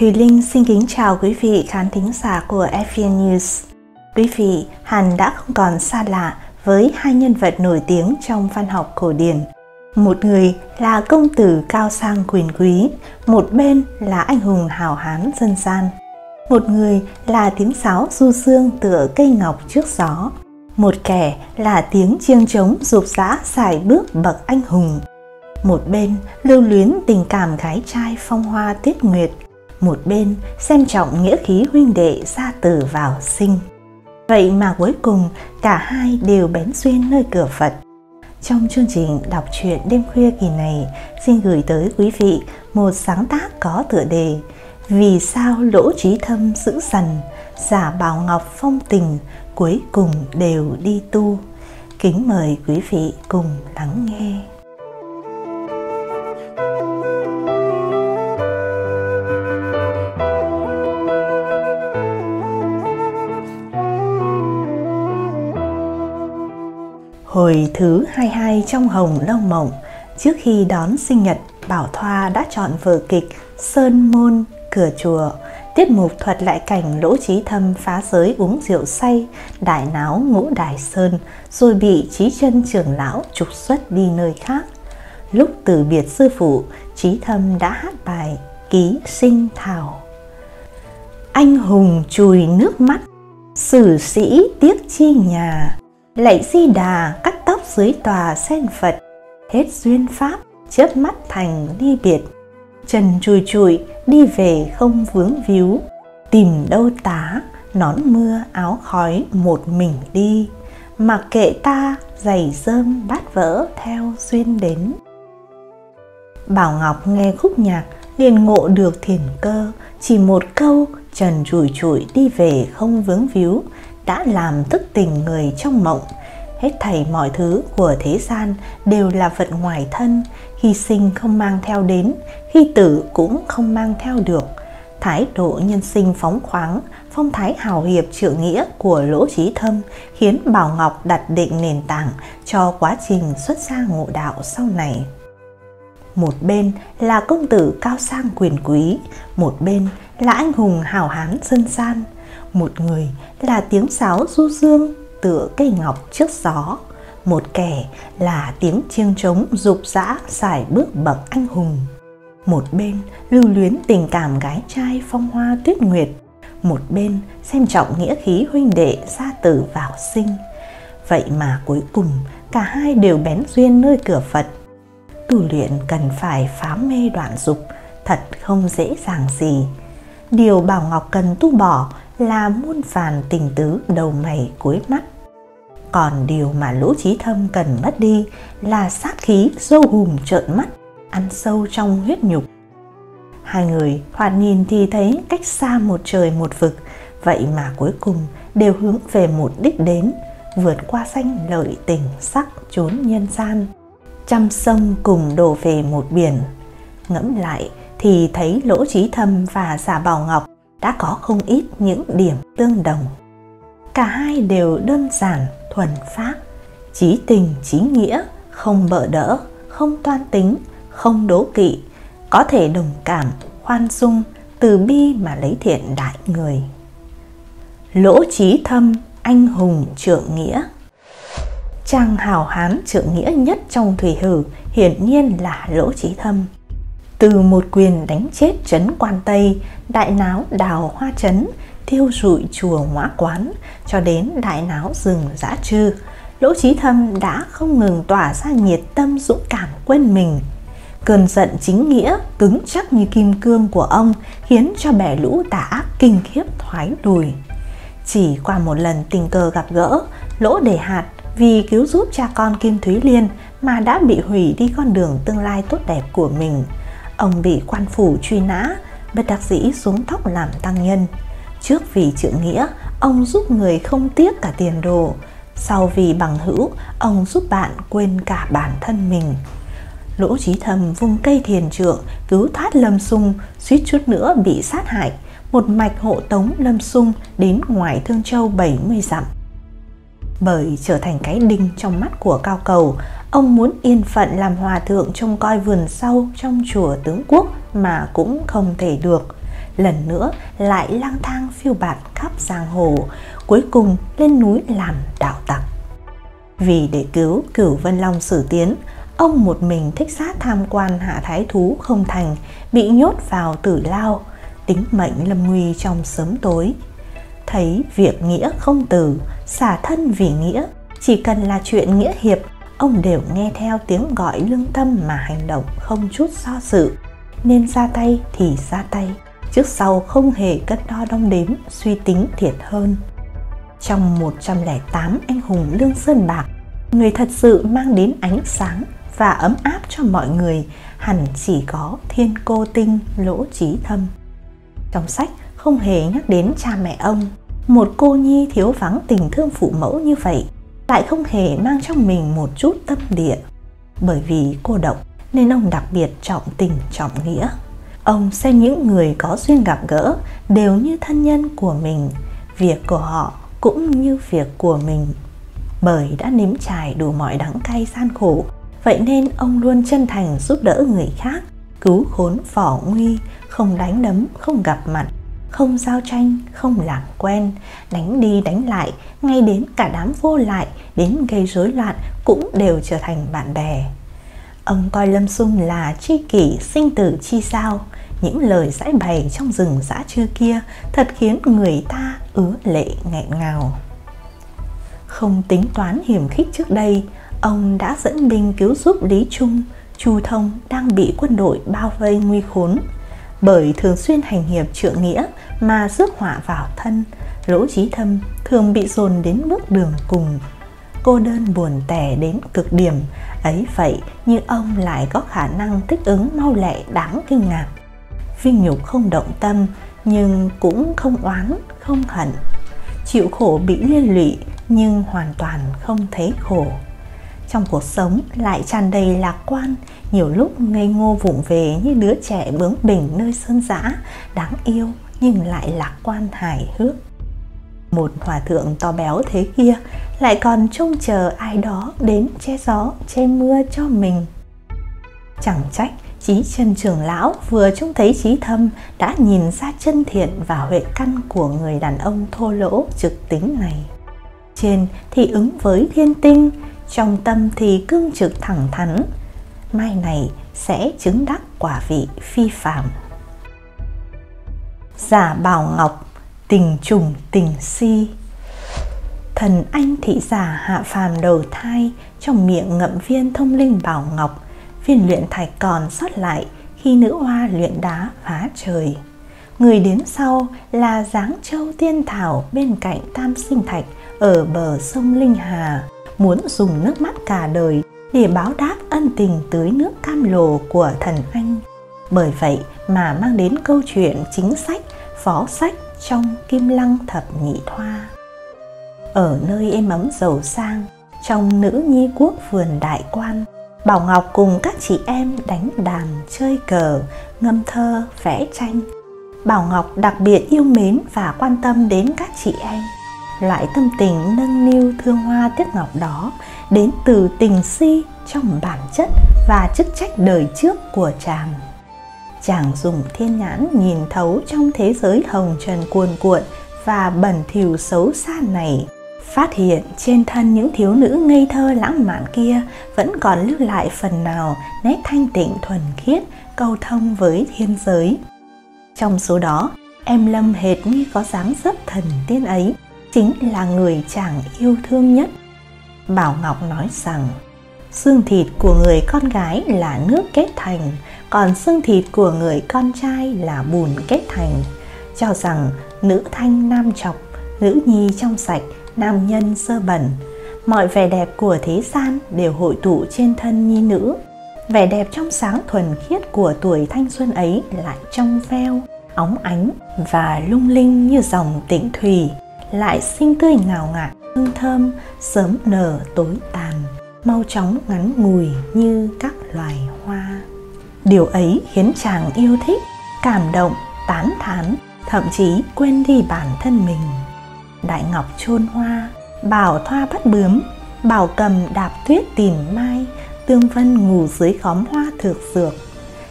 Thùy Linh xin kính chào quý vị khán thính giả của FVN News. Quý vị hẳn đã không còn xa lạ với hai nhân vật nổi tiếng trong văn học cổ điển. Một người là công tử cao sang quyền quý, một bên là anh hùng hào hán dân gian. Một người là tiếng sáo du dương tựa cây ngọc trước gió. Một kẻ là tiếng chiêng trống rục rã xài bước bậc anh hùng. Một bên lưu luyến tình cảm gái trai phong hoa tiết nguyệt, một bên xem trọng nghĩa khí huynh đệ ra từ vào sinh. Vậy mà cuối cùng cả hai đều bén duyên nơi cửa Phật. Trong chương trình đọc truyện đêm khuya kỳ này, xin gửi tới quý vị một sáng tác có tựa đề Vì sao lỗ trí thâm giữ dần, giả bảo ngọc phong tình, cuối cùng đều đi tu. Kính mời quý vị cùng lắng nghe. Hồi thứ 22 trong Hồng Lâu Mộng, trước khi đón sinh nhật, Bảo Thoa đã chọn vở kịch Sơn Môn Cửa Chùa, tiết mục thuật lại cảnh lỗ trí thâm phá giới uống rượu say, đại náo ngũ đài sơn, rồi bị trí chân trưởng lão trục xuất đi nơi khác. Lúc từ biệt sư phụ, trí thâm đã hát bài Ký sinh thảo. Anh hùng chùi nước mắt, sử sĩ tiếc chi nhà, lạy di đà, cắt tóc dưới tòa sen phật, hết duyên pháp, chớp mắt thành ly biệt. Trần chùi chùi, đi về không vướng víu. Tìm đâu tá, nón mưa, áo khói, một mình đi. Mặc kệ ta, giày rơm bát vỡ, theo duyên đến. Bảo ngọc nghe khúc nhạc, liền ngộ được thiền cơ. Chỉ một câu, trần chùi chùi đi về không vướng víu đã làm thức tình người trong mộng. Hết thảy mọi thứ của thế gian đều là vật ngoài thân khi sinh không mang theo đến khi tử cũng không mang theo được. Thái độ nhân sinh phóng khoáng, phong thái hào hiệp trượng nghĩa của lỗ trí thâm khiến bảo ngọc đặt định nền tảng cho quá trình xuất gia ngộ đạo sau này. Một bên là công tử cao sang quyền quý, một bên là anh hùng hào hán dân gian một người. Là tiếng sáo du dương tựa cây ngọc trước gió. Một kẻ là tiếng chiêng trống rục rã xài bước bậc anh hùng. Một bên lưu luyến tình cảm gái trai phong hoa tuyết nguyệt. Một bên xem trọng nghĩa khí huynh đệ gia tử vào sinh. Vậy mà cuối cùng, cả hai đều bén duyên nơi cửa phật. Tu luyện cần phải phá mê đoạn dục, thật không dễ dàng gì. Điều bảo ngọc cần tu bỏ là muôn vàn tình tứ đầu mày cuối mắt. Còn điều mà lỗ trí thâm cần mất đi là sát khí dâu hùm trợn mắt, ăn sâu trong huyết nhục. Hai người thoạt nhìn thì thấy cách xa một trời một vực, vậy mà cuối cùng đều hướng về một đích đến, vượt qua danh lợi tình sắc trốn nhân gian. Trăm sông cùng đổ về một biển, ngẫm lại thì thấy lỗ trí thâm và giả bảo ngọc đã có không ít những điểm tương đồng. Cả hai đều đơn giản, thuần phát trí tình trí nghĩa, không bợ đỡ, không toan tính, không đố kỵ, có thể đồng cảm, khoan dung từ bi mà lấy thiện đại người. Lỗ trí thâm, anh hùng trượng nghĩa. Trang hào hán trượng nghĩa nhất trong thủy hử hiển nhiên là lỗ trí thâm. Từ một quyền đánh chết trấn quan tây đại náo đào hoa trấn, thiêu rụi chùa ngõ quán, cho đến đại náo rừng giã trư. Lỗ trí thâm đã không ngừng tỏa ra nhiệt tâm dũng cảm quên mình. Cơn giận chính nghĩa cứng chắc như kim cương của ông khiến cho bè lũ tà ác kinh khiếp thoái lùi chỉ qua một lần tình cờ gặp gỡ, lỗ đề hạt vì cứu giúp cha con kim thúy liên mà đã bị hủy đi con đường tương lai tốt đẹp của mình. Ông bị quan phủ truy nã bất đắc dĩ xuống thóc làm tăng nhân Trước vì chữ nghĩa, ông giúp người không tiếc cả tiền đồ. Sau vì bằng hữu, ông giúp bạn quên cả bản thân mình. Lỗ trí thầm vung cây thiền trượng, cứu thoát Lâm Sung, suýt chút nữa bị sát hại. Một mạch hộ tống Lâm Sung đến ngoài Thương Châu 70 dặm. Bởi trở thành cái đinh trong mắt của cao cầu, ông muốn yên phận làm hòa thượng trông coi vườn sau trong chùa tướng quốc mà cũng không thể được lần nữa lại lang thang phiêu bạt khắp giang hồ, cuối cùng lên núi làm đạo tặc. Vì để cứu cửu Vân Long Sử Tiến, ông một mình thích sát tham quan hạ thái thú không thành, bị nhốt vào tử lao, tính mệnh lâm nguy trong sớm tối. Thấy việc nghĩa không từ, xả thân vì nghĩa, chỉ cần là chuyện nghĩa hiệp, ông đều nghe theo tiếng gọi lương tâm mà hành động không chút do dự. Nên ra tay thì ra tay, trước sau không hề cất đo đong đếm, suy tính thiệt hơn. Trong 108 anh hùng Lương Sơn Bạc, người thật sự mang đến ánh sáng và ấm áp cho mọi người hẳn chỉ có thiên cô tinh lỗ trí thâm. Trong sách không hề nhắc đến cha mẹ ông, một cô nhi thiếu vắng tình thương phụ mẫu như vậy lại không hề mang trong mình một chút tâm địa. Bởi vì cô độc nên ông đặc biệt trọng tình trọng nghĩa. Ông xem những người có duyên gặp gỡ đều như thân nhân của mình, việc của họ cũng như việc của mình. Bởi đã nếm trải đủ mọi đắng cay gian khổ, vậy nên ông luôn chân thành giúp đỡ người khác, cứu khốn phỏ nguy, không đánh đấm, không gặp mặt, không giao tranh, không làm quen, đánh đi đánh lại, ngay đến cả đám vô lại đến gây rối loạn cũng đều trở thành bạn bè. Ông coi Lâm Sung là tri kỷ sinh tử chi sao, những lời giải bày trong rừng dã trưa kia thật khiến người ta ứa lệ nghẹn ngào. Không tính toán hiểm khích trước đây, ông đã dẫn binh cứu giúp Lý Trung, Chu Thông đang bị quân đội bao vây nguy khốn. Bởi thường xuyên hành hiệp trượng nghĩa mà rước họa vào thân, lỗ trí thâm thường bị dồn đến bước đường cùng. Cô đơn buồn tẻ đến cực điểm, ấy vậy nhưng ông lại có khả năng thích ứng mau lẹ đáng kinh ngạc. Vinh nhục không động tâm nhưng cũng không oán, không hận. Chịu khổ bị liên lụy nhưng hoàn toàn không thấy khổ trong cuộc sống lại tràn đầy lạc quan nhiều lúc ngây ngô vụng về như đứa trẻ bướng bỉnh nơi sơn dã đáng yêu nhưng lại lạc quan hài hước một hòa thượng to béo thế kia lại còn trông chờ ai đó đến che gió che mưa cho mình chẳng trách Chí chân trưởng lão vừa trông thấy trí thâm đã nhìn ra chân thiện và huệ căn của người đàn ông thô lỗ trực tính này. Trên thì ứng với thiên tinh, trong tâm thì cương trực thẳng thắn. Mai này sẽ chứng đắc quả vị phi phạm giả bảo ngọc, tình trùng tình si. Thần anh thị giả hạ phàm đầu thai, trong miệng ngậm viên thông linh bảo ngọc. Viên luyện thạch còn sót lại khi nữ hoa luyện đá phá trời. Người đến sau là giáng châu tiên thảo bên cạnh tam sinh thạch ở bờ sông linh hà muốn dùng nước mắt cả đời để báo đáp ân tình tưới nước cam lồ của thần anh. Bởi vậy mà mang đến câu chuyện chính sách, phó sách trong kim lăng thập nhị thoa. Ở nơi êm ấm giàu sang, trong nữ nhi quốc vườn đại quan, bảo ngọc cùng các chị em đánh đàn, chơi cờ, ngâm thơ, vẽ tranh. Bảo ngọc đặc biệt yêu mến và quan tâm đến các chị em loại tâm tình nâng niu thương hoa tiếc ngọc đó, đến từ tình si trong bản chất và chức trách đời trước của chàng. Chàng dùng thiên nhãn nhìn thấu trong thế giới hồng trần cuồn cuộn và bẩn thỉu xấu xa này. Phát hiện trên thân những thiếu nữ ngây thơ lãng mạn kia vẫn còn lưu lại phần nào nét thanh tịnh thuần khiết, câu thông với thiên giới. Trong số đó, em lâm hệt như có dáng dấp thần tiên ấy chính là người chàng yêu thương nhất. Bảo ngọc nói rằng, xương thịt của người con gái là nước kết thành, còn xương thịt của người con trai là bùn kết thành. Cho rằng nữ thanh nam trọc, nữ nhi trong sạch, nam nhân sơ bẩn. Mọi vẻ đẹp của thế gian đều hội tụ trên thân nhi nữ. Vẻ đẹp trong sáng thuần khiết của tuổi thanh xuân ấy lại trong veo, óng ánh và lung linh như dòng tĩnh thủy lại xinh tươi ngào ngạt, hương thơm, sớm nở tối tàn, mau chóng ngắn ngùi như các loài hoa. Điều ấy khiến chàng yêu thích, cảm động, tán thán, thậm chí quên đi bản thân mình. Đại ngọc chôn hoa, bảo thoa bắt bướm, bảo cầm đạp tuyết tìm mai, tương vân ngủ dưới khóm hoa thược dược,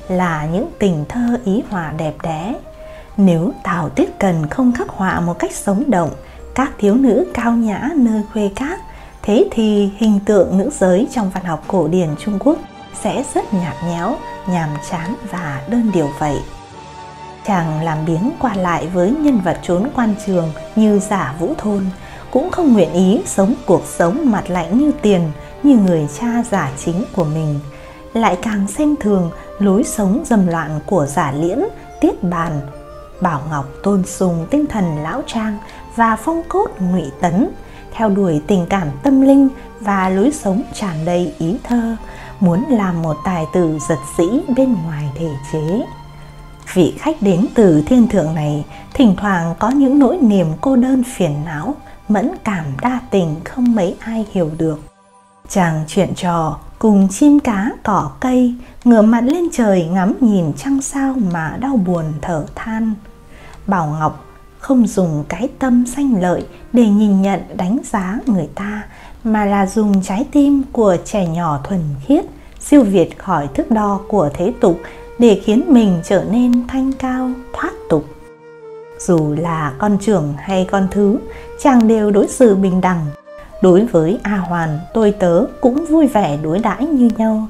là những tình thơ ý hòa đẹp đẽ. Nếu Tào Tiết Cần không khắc họa một cách sống động các thiếu nữ cao nhã nơi khuê các, thế thì hình tượng nữ giới trong văn học cổ điển Trung Quốc sẽ rất nhạt nhẽo, nhàm chán và đơn điều vậy. Chàng làm biếng qua lại với nhân vật trốn quan trường như giả vũ thôn, cũng không nguyện ý sống cuộc sống mặt lạnh như tiền như người cha giả chính của mình, lại càng xem thường lối sống dầm loạn của giả liễn, tiết bàn. Bảo Ngọc tôn sùng tinh thần lão trang và phong cốt ngụy tấn, theo đuổi tình cảm tâm linh và lối sống tràn đầy ý thơ, muốn làm một tài tử giật sĩ bên ngoài thể chế. Vị khách đến từ thiên thượng này thỉnh thoảng có những nỗi niềm cô đơn phiền não, mẫn cảm đa tình không mấy ai hiểu được. Chàng chuyện trò cùng chim cá cỏ cây ngửa mặt lên trời ngắm nhìn trăng sao mà đau buồn thở than bảo ngọc không dùng cái tâm sanh lợi để nhìn nhận đánh giá người ta, mà là dùng trái tim của trẻ nhỏ thuần khiết, siêu việt khỏi thước đo của thế tục để khiến mình trở nên thanh cao, thoát tục. Dù là con trưởng hay con thứ, chàng đều đối xử bình đẳng. Đối với a hoàn, tôi tớ cũng vui vẻ đối đãi như nhau.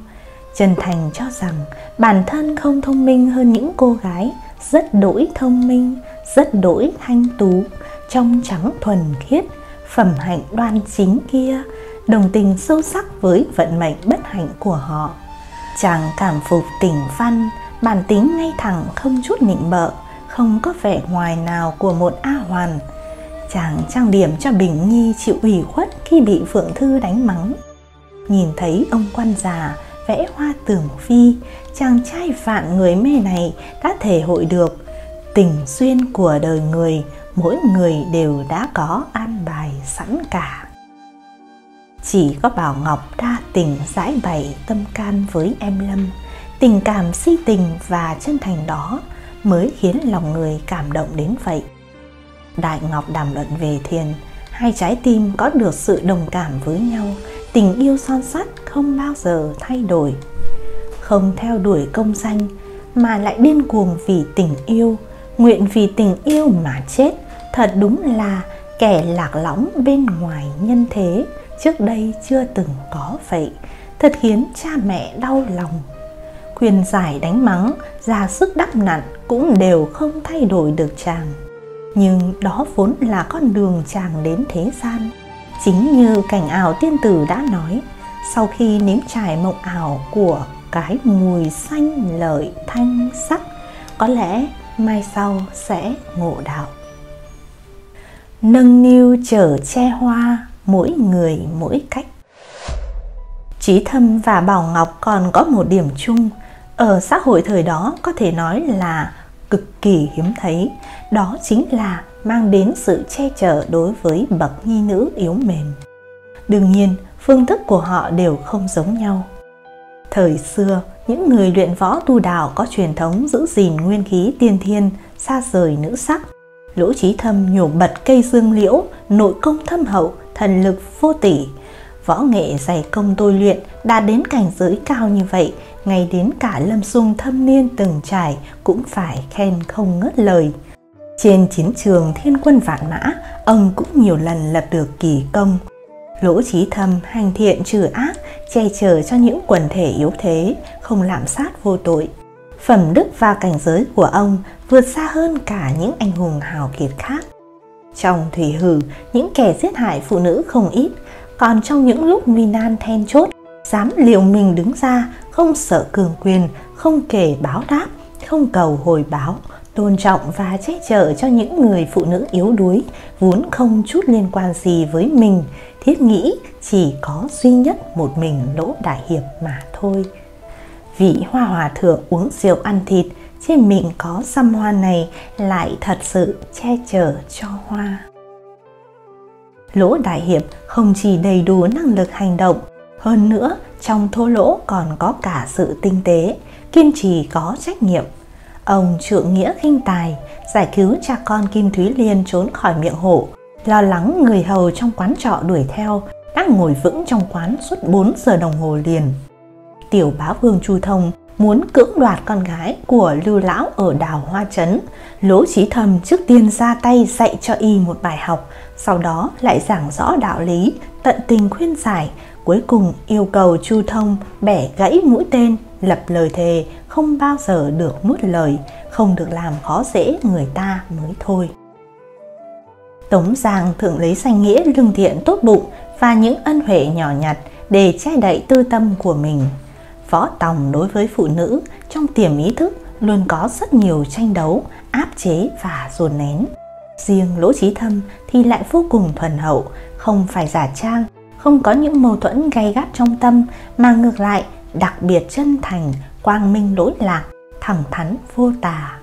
Chân thành cho rằng bản thân không thông minh hơn những cô gái, rất đỗi thông minh rất đỗi thanh tú, trong trắng thuần khiết, phẩm hạnh đoan chính kia, đồng tình sâu sắc với vận mệnh bất hạnh của họ. Chàng cảm phục tình văn, bản tính ngay thẳng, không chút nịnh bợ, không có vẻ ngoài nào của một a hoàn. Chàng trang điểm cho bình nhi chịu ủy khuất khi bị phượng thư đánh mắng. Nhìn thấy ông quan già, vẽ hoa tường phi, chàng trai vạn người mê này đã thể hội được tình duyên của đời người, mỗi người đều đã có an bài sẵn cả. Chỉ có bảo ngọc đa tình giải bày tâm can với em lâm, tình cảm si tình và chân thành đó mới khiến lòng người cảm động đến vậy. Đại ngọc đàm luận về thiền, hai trái tim có được sự đồng cảm với nhau, tình yêu son sắt không bao giờ thay đổi. Không theo đuổi công danh mà lại điên cuồng vì tình yêu nguyện vì tình yêu mà chết, thật đúng là kẻ lạc lõng bên ngoài nhân thế, trước đây chưa từng có vậy. Thật khiến cha mẹ đau lòng. Khuyên giải đánh mắng, ra sức đắp nặn cũng đều không thay đổi được chàng. Nhưng đó vốn là con đường chàng đến thế gian. Chính như cảnh ảo tiên tử đã nói, sau khi nếm trải mộng ảo của cái mùi xanh lợi thanh sắc, có lẽ mai sau sẽ ngộ đạo nâng niu chở che hoa mỗi người mỗi cách Trí Thâm và Bảo Ngọc còn có một điểm chung ở xã hội thời đó có thể nói là cực kỳ hiếm thấy, đó chính là mang đến sự che chở đối với bậc nhi nữ yếu mềm. Đương nhiên, phương thức của họ đều không giống nhau. Thời xưa, những người luyện võ tu đạo có truyền thống giữ gìn nguyên khí tiên thiên, xa rời nữ sắc. Lỗ trí thâm nhổ bật cây dương liễu, nội công thâm hậu, thần lực vô tỷ. Võ nghệ dày công tôi luyện đạt đến cảnh giới cao như vậy, ngay đến cả lâm sung thâm niên từng trải cũng phải khen không ngớt lời. Trên chiến trường thiên quân vạn mã, ông cũng nhiều lần lập được kỳ công. Lỗ trí thâm hành thiện trừ ác, che chở cho những quần thể yếu thế, không lạm sát vô tội. Phẩm đức và cảnh giới của ông vượt xa hơn cả những anh hùng hào kiệt khác. Trong thủy hử, những kẻ giết hại phụ nữ không ít, còn trong những lúc nguy nan then chốt, dám liều mình đứng ra, không sợ cường quyền, không kể báo đáp, không cầu hồi báo, tôn trọng và che chở cho những người phụ nữ yếu đuối, vốn không chút liên quan gì với mình, thiết nghĩ chỉ có duy nhất một mình lỗ đại hiệp mà thôi. Vị hoa hòa thượng uống rượu ăn thịt, trên miệng có xăm hoa này lại thật sự che chở cho hoa. Lỗ đại hiệp không chỉ đầy đủ năng lực hành động, hơn nữa trong thô lỗ còn có cả sự tinh tế, kiên trì có trách nhiệm Ông trượng nghĩa khinh tài, giải cứu cha con Kim Thúy Liên trốn khỏi miệng hổ, lo lắng người hầu trong quán trọ đuổi theo, đang ngồi vững trong quán suốt 4 giờ đồng hồ liền. Tiểu bá vương Chu Thông muốn cưỡng đoạt con gái của lưu lão ở đào Hoa Trấn. Lỗ trí thầm trước tiên ra tay dạy cho y một bài học, sau đó lại giảng rõ đạo lý, tận tình khuyên giải, cuối cùng yêu cầu Chu Thông bẻ gãy mũi tên, lập lời thề không bao giờ được nuốt lời, không được làm khó dễ người ta mới thôi. Tống Giang thường lấy danh nghĩa lương thiện tốt bụng và những ân huệ nhỏ nhặt để che đậy tư tâm của mình. Võ Tòng đối với phụ nữ trong tiềm ý thức luôn có rất nhiều tranh đấu, áp chế và dồn nén. Riêng Lỗ Trí Thâm thì lại vô cùng thuần hậu, không phải giả trang, không có những mâu thuẫn gay gắt trong tâm mà ngược lại đặc biệt chân thành, quang minh lỗi lạc, thẳng thắn vô tà.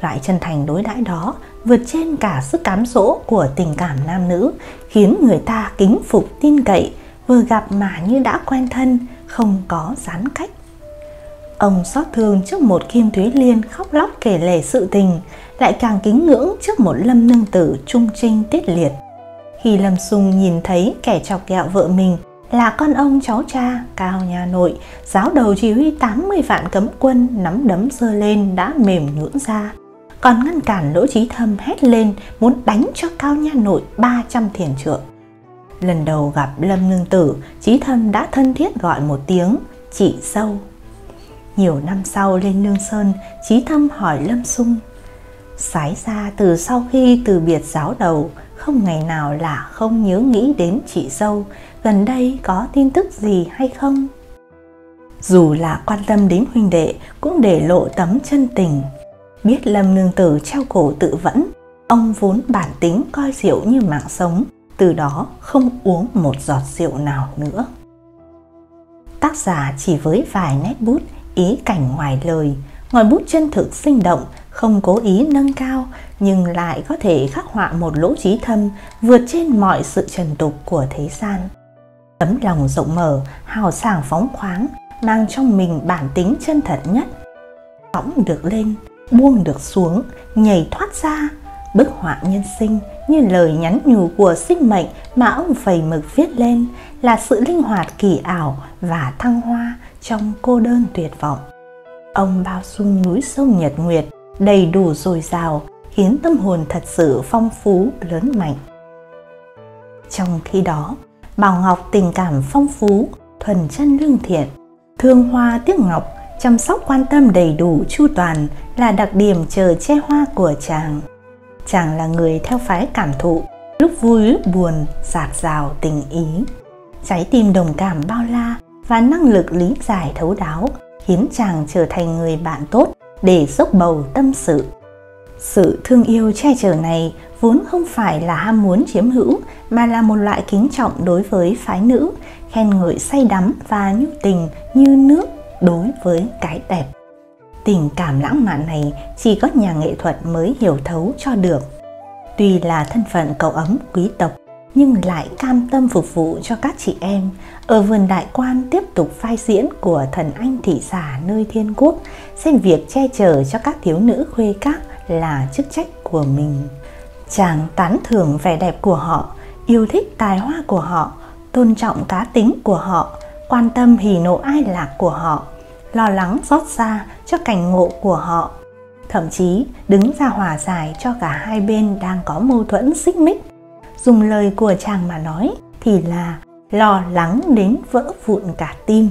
Loại chân thành đối đãi đó vượt trên cả sức cám dỗ của tình cảm nam nữ, khiến người ta kính phục tin cậy, vừa gặp mà như đã quen thân, không có gián cách. Ông xót thương trước một Kim Thúy Liên khóc lóc kể lể sự tình, lại càng kính ngưỡng trước một Lâm Nương Tử trung trinh tiết liệt. Khi Lâm Sung nhìn thấy kẻ chọc ghẹo vợ mình là con ông cháu cha cao nhà nội, giáo đầu chỉ huy 80 vạn cấm quân nắm đấm giơ lên đã mềm nhũn ra. Còn ngăn cản lỗ trí thâm hét lên muốn đánh cho cao nha nội 300 thiền trượng. Lần đầu gặp Lâm Nương Tử, Trí Thâm đã thân thiết gọi một tiếng, chị sâu. Nhiều năm sau lên Lương Sơn, Trí Thâm hỏi Lâm Sung. Sái ra từ sau khi từ biệt giáo đầu, không ngày nào là không nhớ nghĩ đến chị dâu, gần đây có tin tức gì hay không? Dù là quan tâm đến huynh đệ cũng để lộ tấm chân tình. Biết Lâm Nương Tử treo cổ tự vẫn, ông vốn bản tính coi rượu như mạng sống, từ đó không uống một giọt rượu nào nữa. Tác giả chỉ với vài nét bút, ý cảnh ngoài lời, ngòi bút chân thực sinh động, không cố ý nâng cao nhưng lại có thể khắc họa một lỗ trí thâm vượt trên mọi sự trần tục của thế gian. Tấm lòng rộng mở, hào sảng phóng khoáng, mang trong mình bản tính chân thật nhất. Phóng được lên, buông được xuống, nhảy thoát ra, bức họa nhân sinh như lời nhắn nhủ của sinh mệnh mà ông phầy mực viết lên là sự linh hoạt kỳ ảo và thăng hoa trong cô đơn tuyệt vọng. Ông bao dung núi sông Nhật Nguyệt, đầy đủ dồi dào, khiến tâm hồn thật sự phong phú, lớn mạnh. Trong khi đó, Bảo Ngọc tình cảm phong phú, thuần chân lương thiện, thương hoa tiếc ngọc, chăm sóc quan tâm đầy đủ chu toàn là đặc điểm chờ che hoa của chàng. Chàng là người theo phái cảm thụ, lúc vui lúc buồn, giạt rào tình ý. Trái tim đồng cảm bao la và năng lực lý giải thấu đáo khiến chàng trở thành người bạn tốt để dốc bầu tâm sự. Sự thương yêu che chở này vốn không phải là ham muốn chiếm hữu mà là một loại kính trọng đối với phái nữ, khen ngợi say đắm và nhu tình như nước đối với cái đẹp. Tình cảm lãng mạn này chỉ có nhà nghệ thuật mới hiểu thấu cho được. Tuy là thân phận cậu ấm quý tộc nhưng lại cam tâm phục vụ cho các chị em ở vườn đại quan tiếp tục vai diễn của thần anh thị giả nơi thiên quốc xem việc che chở cho các thiếu nữ khuê các là chức trách của mình. Chàng tán thưởng vẻ đẹp của họ, yêu thích tài hoa của họ, tôn trọng cá tính của họ, quan tâm hỉ nộ ai lạc của họ, lo lắng xót xa cho cảnh ngộ của họ. Thậm chí, đứng ra hòa giải cho cả hai bên đang có mâu thuẫn xích mích. Dùng lời của chàng mà nói thì là lo lắng đến vỡ vụn cả tim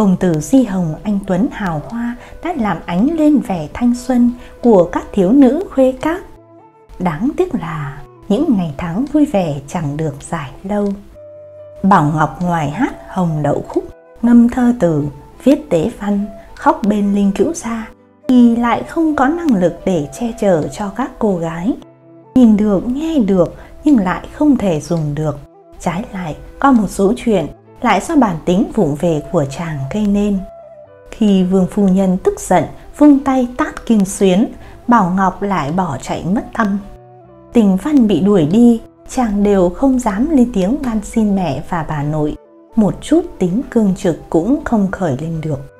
công tử di hồng anh tuấn hào hoa đã làm ánh lên vẻ thanh xuân của các thiếu nữ khuê các. Đáng tiếc là những ngày tháng vui vẻ chẳng được dài lâu. Bảo ngọc ngoài hát hồng đậu khúc, ngâm thơ từ, viết tế văn, khóc bên linh cữu gia, thì lại không có năng lực để che chở cho các cô gái. Nhìn được, nghe được, nhưng lại không thể dùng được. Trái lại, có một số chuyện lại do bản tính vụng về của chàng gây nên. Khi vương phu nhân tức giận, vung tay tát kim xuyến, bảo ngọc lại bỏ chạy mất tâm. Tình văn bị đuổi đi, chàng đều không dám lên tiếng van xin mẹ và bà nội. Một chút tính cương trực cũng không khởi lên được.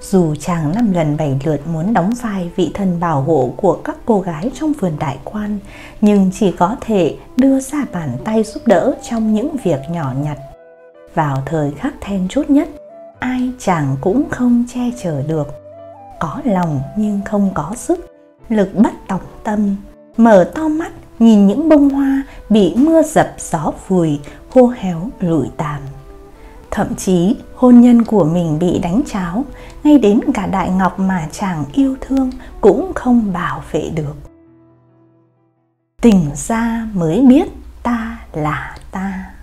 Dù chàng năm lần bảy lượt muốn đóng vai vị thần bảo hộ của các cô gái trong vườn đại quan, nhưng chỉ có thể đưa ra bàn tay giúp đỡ trong những việc nhỏ nhặt vào thời khắc then chốt nhất, ai chàng cũng không che chở được. Có lòng nhưng không có sức, lực bất tòng tâm. Mở to mắt, nhìn những bông hoa bị mưa dập gió vùi khô héo, lụi tàn. Thậm chí, hôn nhân của mình bị đánh cháo, ngay đến cả đại ngọc mà chàng yêu thương cũng không bảo vệ được. Tỉnh ra mới biết ta là ta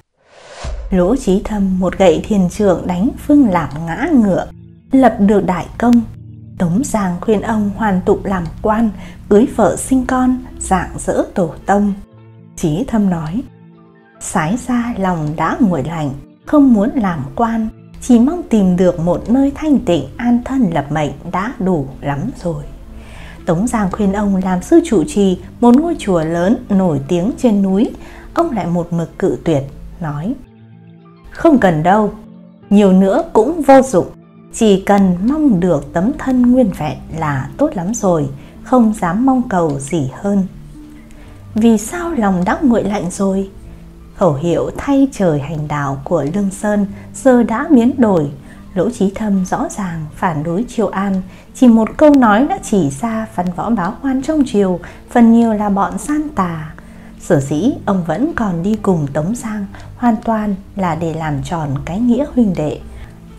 lỗ trí thâm một gậy thiền trưởng đánh phương lạp ngã ngựa lập được đại công. Tống giang khuyên ông hoàn tục làm quan cưới vợ sinh con dạng dỡ tổ tông. Trí thâm nói sái ra lòng đã nguội lạnh không muốn làm quan chỉ mong tìm được một nơi thanh tịnh an thân lập mệnh đã đủ lắm rồi. Tống Giang khuyên ông làm sư trụ trì một ngôi chùa lớn nổi tiếng trên núi. Ông lại một mực cự tuyệt, nói không cần đâu, nhiều nữa cũng vô dụng. Chỉ cần mong được tấm thân nguyên vẹn là tốt lắm rồi, không dám mong cầu gì hơn. Vì sao lòng đã nguội lạnh rồi? Khẩu hiệu thay trời hành đạo của Lương Sơn giờ đã biến đổi. Lỗ Trí Thâm rõ ràng phản đối Triều An, chỉ một câu nói đã chỉ ra phần võ báo quan trong triều, phần nhiều là bọn san tà. Sở dĩ ông vẫn còn đi cùng Tống Giang hoàn toàn là để làm tròn cái nghĩa huynh đệ.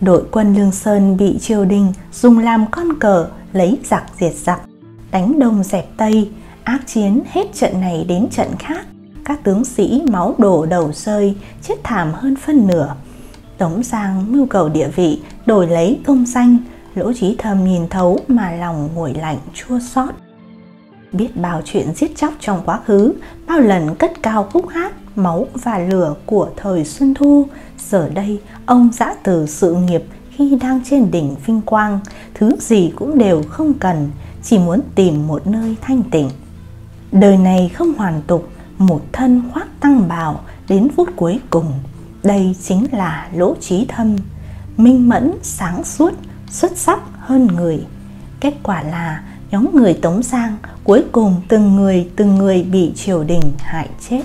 Đội quân Lương Sơn bị triều đình dùng làm con cờ lấy giặc diệt giặc, đánh đông dẹp tây, ác chiến hết trận này đến trận khác các tướng sĩ máu đổ đầu rơi, chết thảm hơn phân nửa. Tống Giang mưu cầu địa vị, đổi lấy công danh, lỗ trí thầm nhìn thấu mà lòng nguội lạnh chua xót. Biết bao chuyện giết chóc trong quá khứ, bao lần cất cao khúc hát, máu và lửa của thời Xuân Thu, giờ đây ông dã từ sự nghiệp khi đang trên đỉnh vinh quang, thứ gì cũng đều không cần, chỉ muốn tìm một nơi thanh tịnh. Đời này không hoàn tục, một thân khoác tăng bào đến phút cuối cùng. Đây chính là lỗ trí thâm. Minh mẫn sáng suốt xuất sắc hơn người. Kết quả là nhóm người tống giang cuối cùng từng người từng người bị triều đình hại chết.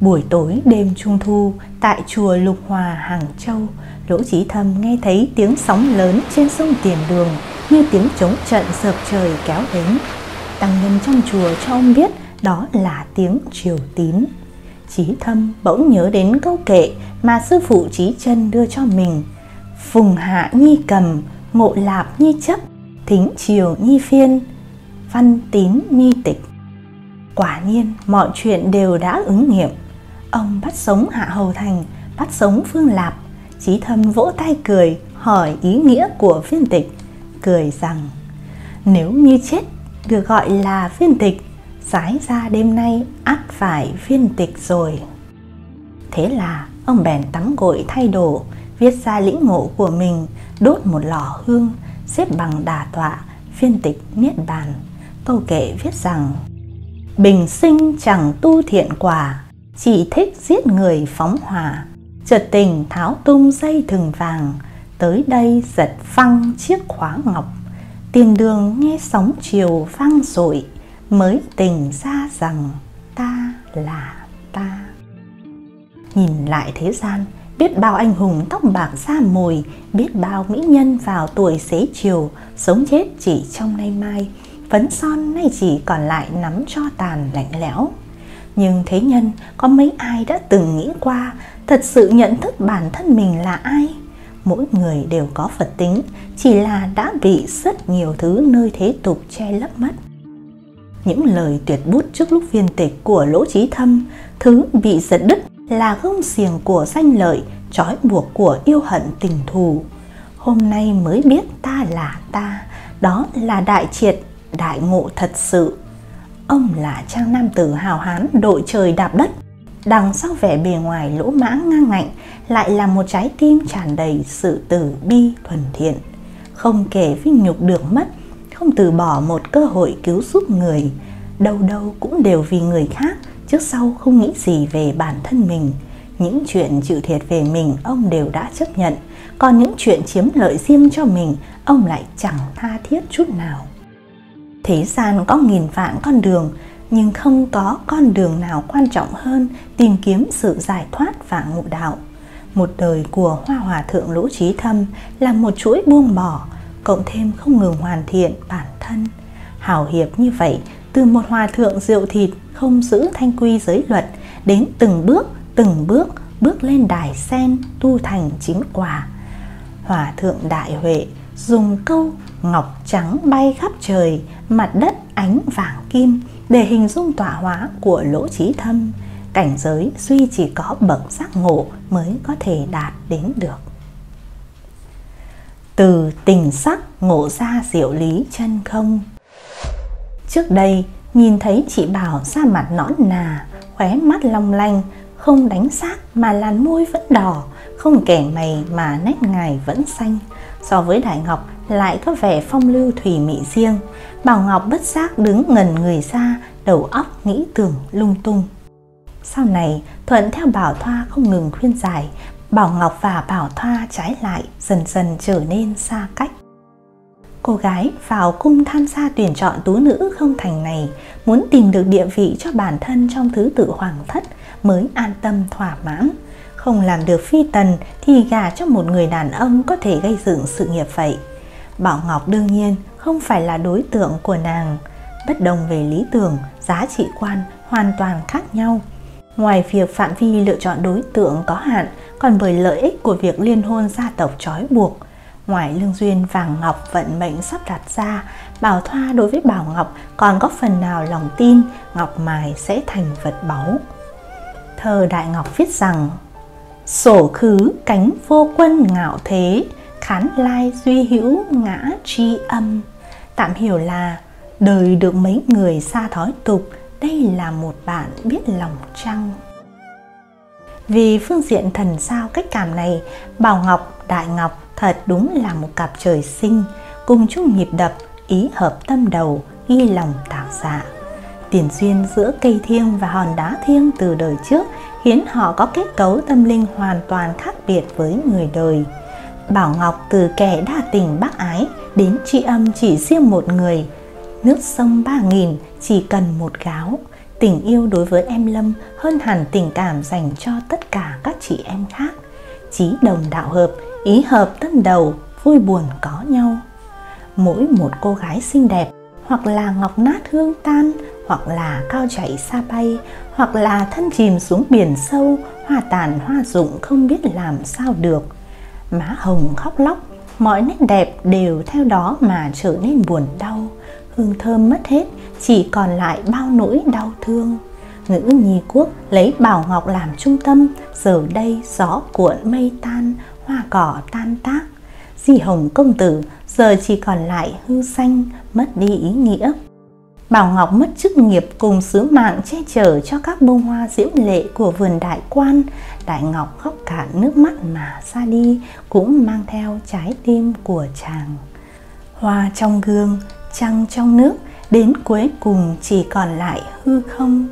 Buổi tối đêm trung thu tại chùa lục hòa hàng châu lỗ trí thâm nghe thấy tiếng sóng lớn trên sông tiền đường như tiếng chống trận sợp trời kéo đến. Tăng nhân trong chùa cho ông biết đó là tiếng triều tín. Chí thâm bỗng nhớ đến câu kệ mà sư phụ Chí chân đưa cho mình. Phùng hạ nhi cầm, ngộ lạp nhi chấp, thính triều nhi phiên, văn tín nhi tịch. Quả nhiên mọi chuyện đều đã ứng nghiệm. Ông bắt sống Hạ Hầu Thành, bắt sống Phương Lạp. Chí thâm vỗ tay cười hỏi ý nghĩa của phiên tịch. Cười rằng nếu như chết được gọi là phiên tịch Sái ra đêm nay ắt phải viên tịch rồi. Thế là ông bèn tắm gội thay đồ Viết ra lĩnh ngộ của mình Đốt một lò hương Xếp bằng đà tọa Viên tịch niết bàn. Câu kệ viết rằng, Bình sinh chẳng tu thiện quả, Chỉ thích giết người phóng hỏa. Chợt tình tháo tung dây thừng vàng, Tới đây giật phăng chiếc khóa ngọc. Tiền đường nghe sóng chiều vang dội, mới tình ra rằng, ta là ta. Nhìn lại thế gian biết bao anh hùng tóc bạc da mồi, biết bao mỹ nhân vào tuổi xế chiều, sống chết chỉ trong nay mai, phấn son nay chỉ còn lại nắm cho tàn lạnh lẽo. Nhưng thế nhân, có mấy ai đã từng nghĩ qua, thật sự nhận thức bản thân mình là ai? Mỗi người đều có phật tính, chỉ là đã bị rất nhiều thứ nơi thế tục che lấp mất. Những lời tuyệt bút trước lúc viên tịch của lỗ trí thâm, thứ bị giật đứt là gông xiềng của danh lợi, trói buộc của yêu hận tình thù. Hôm nay mới biết ta là ta, đó là đại triệt, đại ngộ thật sự. Ông là trang nam tử hào hán đội trời đạp đất, đằng sau vẻ bề ngoài lỗ mãng ngang ngạnh, lại là một trái tim tràn đầy sự tử bi thuần thiện. Không kể vinh nhục được mất, không từ bỏ một cơ hội cứu giúp người, đâu đâu cũng đều vì người khác trước sau không nghĩ gì về bản thân mình. Những chuyện chịu thiệt về mình ông đều đã chấp nhận. Còn những chuyện chiếm lợi riêng cho mình ông lại chẳng tha thiết chút nào. Thế gian có nghìn vạn con đường nhưng không có con đường nào quan trọng hơn tìm kiếm sự giải thoát và ngộ đạo. Một đời của Hoa Hòa Thượng Lỗ Trí Thâm là một chuỗi buông bỏ, cộng thêm không ngừng hoàn thiện bản thân. Hào hiệp như vậy, từ một hòa thượng rượu thịt không giữ thanh quy giới luật, đến từng bước, từng bước, bước lên đài sen tu thành chính quả. Hòa thượng Đại Huệ dùng câu ngọc trắng bay khắp trời, mặt đất ánh vàng kim để hình dung tọa hóa của lỗ trí thâm cảnh giới duy chỉ có bậc giác ngộ mới có thể đạt đến được từ tình sắc ngộ ra diệu lý chân không trước đây nhìn thấy chị bảo da mặt nõn nà khóe mắt long lanh không đánh sát mà làn môi vẫn đỏ không kẻ mày mà nét ngài vẫn xanh. So với đại ngọc lại có vẻ phong lưu thủy mị riêng. Bảo ngọc bất giác đứng ngần người ra đầu óc nghĩ tưởng lung tung. Sau này, Thuận theo Bảo Thoa không ngừng khuyên giải, Bảo Ngọc và Bảo Thoa trái lại dần dần trở nên xa cách. Cô gái vào cung tham gia tuyển chọn tú nữ không thành này muốn tìm được địa vị cho bản thân trong thứ tự hoàng thất mới an tâm thỏa mãn. Không làm được phi tần thì gả cho một người đàn ông có thể gây dựng sự nghiệp vậy. Bảo Ngọc đương nhiên không phải là đối tượng của nàng. Bất đồng về lý tưởng, giá trị quan hoàn toàn khác nhau. Ngoài việc phạm vi lựa chọn đối tượng có hạn, còn bởi lợi ích của việc liên hôn gia tộc trói buộc. Ngoài lương duyên vàng ngọc vận mệnh sắp đặt ra, Bảo Thoa đối với Bảo Ngọc còn có phần nào lòng tin Ngọc Mài sẽ thành vật báu. Thơ Đại Ngọc viết rằng Sổ khứ cánh vô quân ngạo thế, khán lai duy hữu ngã tri âm. Tạm hiểu là đời được mấy người xa thói tục, đây là một bạn biết lòng trăng vì phương diện thần sao cách cảm này bảo ngọc đại ngọc thật đúng là một cặp trời sinh, cùng chung nhịp đập, ý hợp tâm đầu, ghi lòng tạo dạ. Tiền duyên giữa cây thiêng và hòn đá thiêng từ đời trước khiến họ có kết cấu tâm linh hoàn toàn khác biệt với người đời. Bảo ngọc từ kẻ đa tình bác ái đến tri âm chỉ riêng một người. Nước sông ba nghìn, chỉ cần một gáo. Tình yêu đối với em lâm hơn hẳn tình cảm dành cho tất cả các chị em khác. Chí đồng đạo hợp ý hợp tâm đầu, vui buồn có nhau. Mỗi một cô gái xinh đẹp, hoặc là ngọc nát hương tan, hoặc là cao chạy xa bay, hoặc là thân chìm xuống biển sâu, hoa tàn hoa rụng không biết làm sao được. Má hồng khóc lóc, mọi nét đẹp đều theo đó mà trở nên buồn đau. Hương thơm mất hết, chỉ còn lại bao nỗi đau thương. Ngữ nhi quốc lấy bảo ngọc làm trung tâm, giờ đây gió cuộn mây tan hoa cỏ tan tác di hồng công tử giờ chỉ còn lại hư xanh mất đi ý nghĩa Bảo Ngọc mất chức nghiệp cùng sứ mạng che chở cho các bông hoa diễm lệ của vườn đại quan. Đại Ngọc khóc cả nước mắt mà ra đi, cũng mang theo trái tim của chàng. Hoa trong gương, trăng trong nước, đến cuối cùng chỉ còn lại hư không.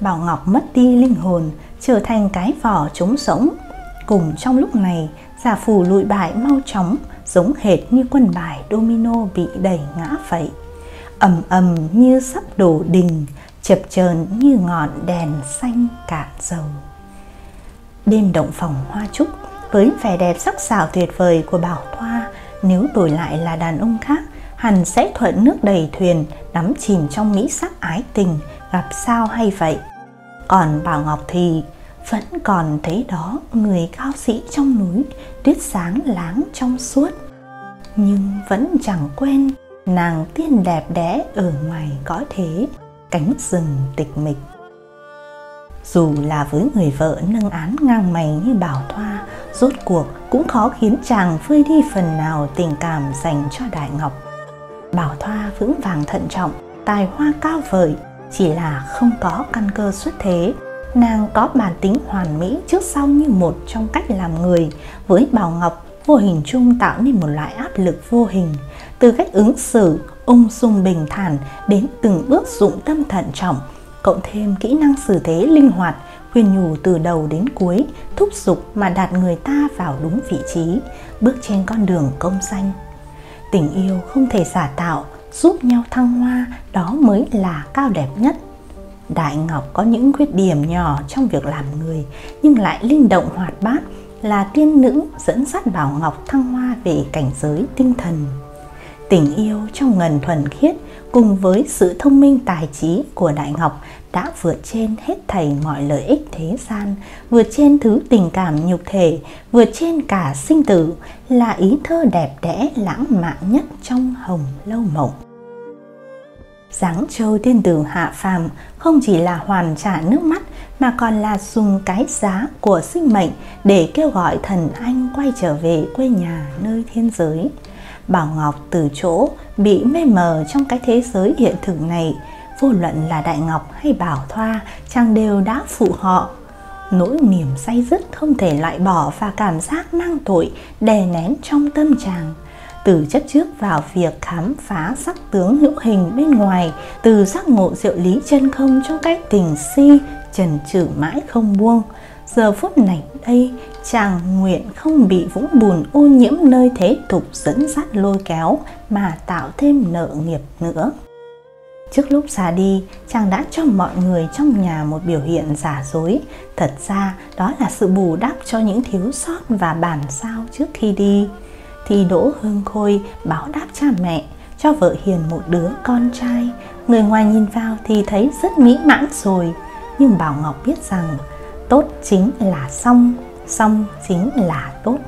Bảo Ngọc mất đi linh hồn, trở thành cái vỏ trống rỗng. Cùng trong lúc này, giả phủ lụi bại mau chóng, giống hệt như quân bài domino bị đẩy ngã vậy. ầm ầm như sắp đổ đình, chập chờn như ngọn đèn xanh cạn dầu. Đêm động phòng hoa trúc với vẻ đẹp sắc sảo tuyệt vời của Bảo Thoa nếu đổi lại là đàn ông khác hẳn sẽ thuận nước đầy thuyền đắm chìm trong mỹ sắc ái tình gặp sao hay vậy còn bảo ngọc thì vẫn còn thấy đó người cao sĩ trong núi tuyết sáng láng trong suốt. Nhưng vẫn chẳng quên nàng tiên đẹp đẽ ở ngoài có thế cánh rừng tịch mịch. Dù là với người vợ nâng án ngang mày như bảo thoa rốt cuộc cũng khó khiến chàng vơi đi phần nào tình cảm dành cho đại ngọc. Bảo Thoa vững vàng thận trọng, tài hoa cao vời, chỉ là không có căn cơ xuất thế. Nàng có bản tính hoàn mỹ trước sau như một trong cách làm người, với Bảo Ngọc vô hình chung tạo nên một loại áp lực vô hình, từ cách ứng xử ung dung bình thản đến từng bước dụng tâm thận trọng, cộng thêm kỹ năng xử thế linh hoạt, khuyên nhủ từ đầu đến cuối, thúc giục mà đặt người ta vào đúng vị trí, bước trên con đường công danh. Tình yêu không thể giả tạo giúp nhau thăng hoa đó mới là cao đẹp nhất đại ngọc có những khuyết điểm nhỏ trong việc làm người nhưng lại linh động hoạt bát là tiên nữ dẫn dắt Bảo Ngọc thăng hoa về cảnh giới tinh thần. Tình yêu trong ngần thuần khiết cùng với sự thông minh tài trí của Đại Ngọc đã vượt trên hết thảy mọi lợi ích thế gian, vượt trên thứ tình cảm nhục thể, vượt trên cả sinh tử, là ý thơ đẹp đẽ lãng mạn nhất trong hồng lâu mộng. Giáng châu tiên tử hạ phàm không chỉ là hoàn trả nước mắt mà còn là dùng cái giá của sinh mệnh để kêu gọi thần anh quay trở về quê nhà nơi thiên giới. Bảo Ngọc từ chỗ bị mê mờ trong cái thế giới hiện thực này, vô luận là Đại Ngọc hay Bảo Thoa, chàng đều đã phụ họ. Nỗi niềm say dứt không thể loại bỏ và cảm giác năng tội đè nén trong tâm chàng từ chấp trước vào việc khám phá sắc tướng hữu hình bên ngoài, từ giác ngộ diệu lý chân không trong cách tình si, trần trừ mãi không buông. Giờ phút này đây, chàng nguyện không bị vũng bùn ô nhiễm nơi thế tục dẫn dắt lôi kéo mà tạo thêm nợ nghiệp nữa. Trước lúc ra đi, chàng đã cho mọi người trong nhà một biểu hiện giả dối. Thật ra, đó là sự bù đắp cho những thiếu sót và bản sao trước khi đi thì Đỗ Hương Khôi báo đáp cha mẹ cho vợ Hiền một đứa con trai. Người ngoài nhìn vào thì thấy rất mỹ mãn rồi, nhưng Bảo Ngọc biết rằng tốt chính là xong, xong chính là tốt.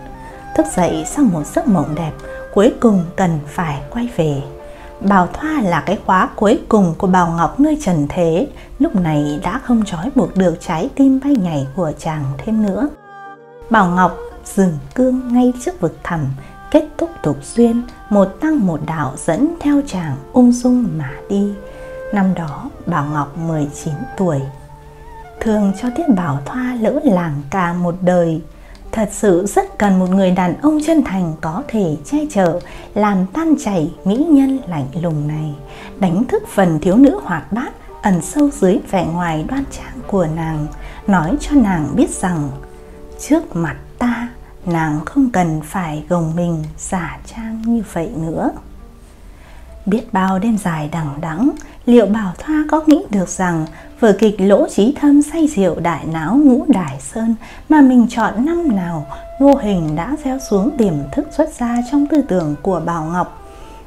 Thức dậy sau một giấc mộng đẹp, cuối cùng cần phải quay về. Bảo Thoa là cái khóa cuối cùng của Bảo Ngọc nơi trần thế, lúc này đã không trói buộc được trái tim bay nhảy của chàng thêm nữa. Bảo Ngọc dừng cương ngay trước vực thẳm, kết thúc tục duyên, một tăng một đạo dẫn theo chàng ung dung mà đi. Năm đó, bảo ngọc 19 tuổi. Thường cho tiết bảo thoa lỡ làng cả một đời. Thật sự rất cần một người đàn ông chân thành có thể che chở, làm tan chảy mỹ nhân lạnh lùng này. Đánh thức phần thiếu nữ hoạt bát, ẩn sâu dưới vẻ ngoài đoan trang của nàng, nói cho nàng biết rằng, trước mặt ta nàng không cần phải gồng mình, giả trang như vậy nữa. Biết bao đêm dài đằng đẵng, liệu bảo thoa có nghĩ được rằng vở kịch lỗ trí thâm say rượu đại não ngũ đài sơn mà mình chọn năm nào vô hình đã gieo xuống tiềm thức xuất ra trong tư tưởng của bảo ngọc?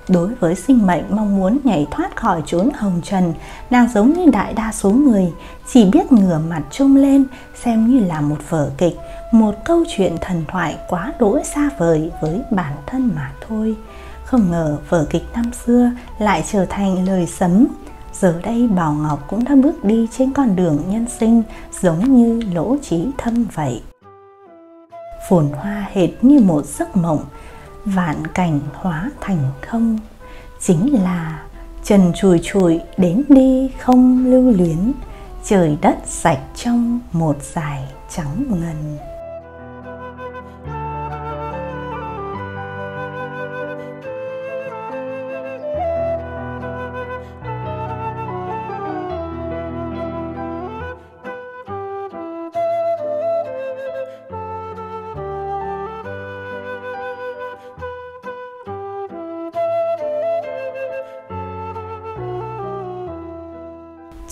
Đối với sinh mệnh mong muốn nhảy thoát khỏi chốn hồng trần, nàng giống như đại đa số người, chỉ biết ngửa mặt trông lên, xem như là một vở kịch, một câu chuyện thần thoại quá đỗi xa vời với bản thân mà thôi. Không ngờ vở kịch năm xưa lại trở thành lời sấm. Giờ đây bảo ngọc cũng đã bước đi trên con đường nhân sinh, giống như lỗ trí thâm vậy. Phồn hoa hệt như một giấc mộng vạn cảnh hóa thành không, chính là trần chùi chùi đến đi không lưu luyến, trời đất sạch trong một dài trắng ngần.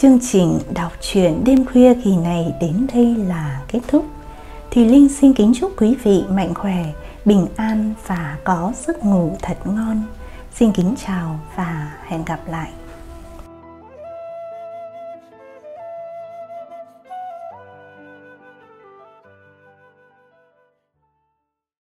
Chương trình đọc truyện đêm khuya kỳ này đến đây là kết thúc. Thì Linh xin kính chúc quý vị mạnh khỏe, bình an và có giấc ngủ thật ngon. Xin kính chào và hẹn gặp lại.